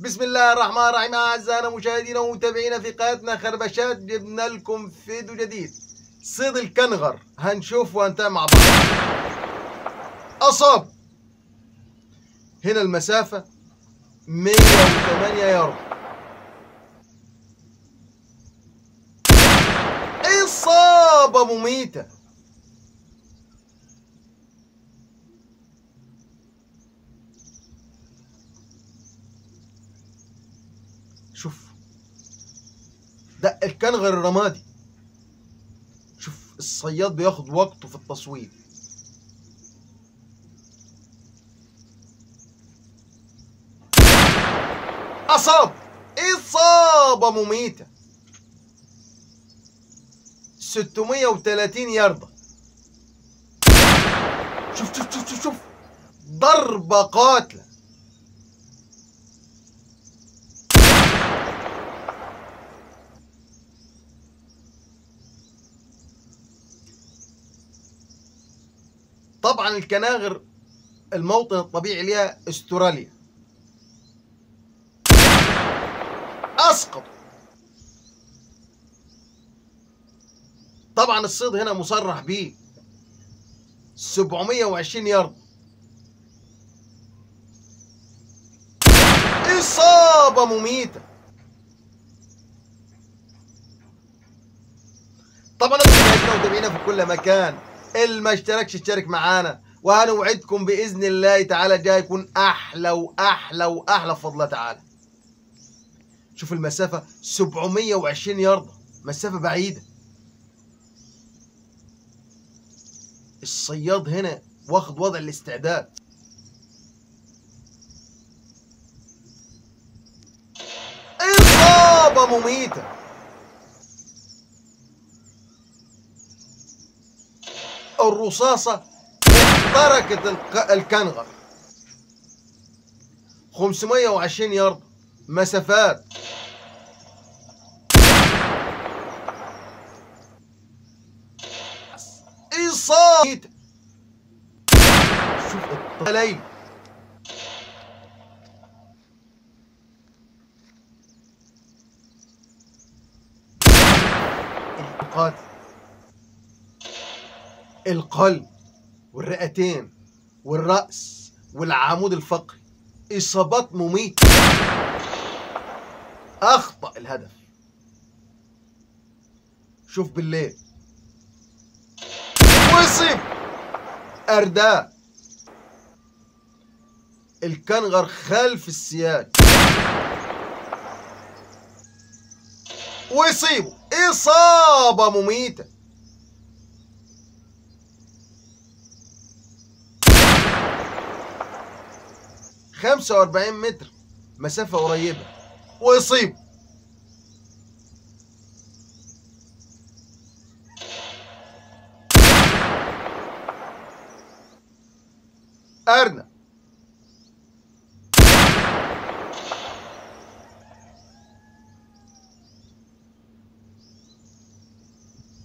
بسم الله الرحمن الرحيم. أعزائنا مشاهدينا ومتابعينا في قناتنا خربشات جبنا لكم فيديو جديد. صيد الكنغر. هنشوف وهنتابع مع بعض. أصاب. هنا المسافة. 108 يارد إصابة مميتة. شوف. ده الكنغر الرمادي. شوف الصياد بياخد وقته في التصوير أصاب. إصابة مميتة. 630 ياردة. شوف شوف شوف, شوف. ضربة قاتلة. طبعا الكناغر الموطن الطبيعي ليها استراليا. أسقط. طبعا الصيد هنا مصرح بيه. 720 يارد. إصابة مميتة. طبعا مشاهدينا ومتابعينا في كل مكان. اللي ما اشتركش اشترك معانا. وهنوعدكم بإذن الله تعالى جاي يكون أحلى وأحلى وأحلى بفضل الله تعالى. شوف المسافة 720 ياردة مسافة بعيدة. الصياد هنا واخد وضع الاستعداد. إصابة مميتة الرصاصة الك- الكنغر. 520 يارد مسافات. إصابة شوف الطليل القاتل القلب والرئتين والرأس والعمود الفقري. إصابات مميتة. أخطأ الهدف. شوف بالليل. ويصيب أرداء. الكنغر خلف السياج. ويصيبه إصابة مميتة. خمسة وأربعين متر. مسافة قريبة. ويصيب. أرنب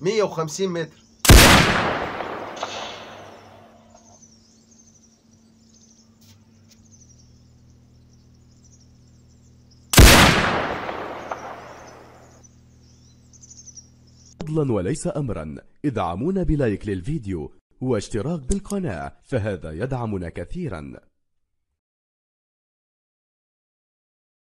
مية وخمسين متر. فضلا وليس أمرا. ادعمونا بلايك للفيديو واشتراك بالقناة فهذا يدعمنا كثيرا.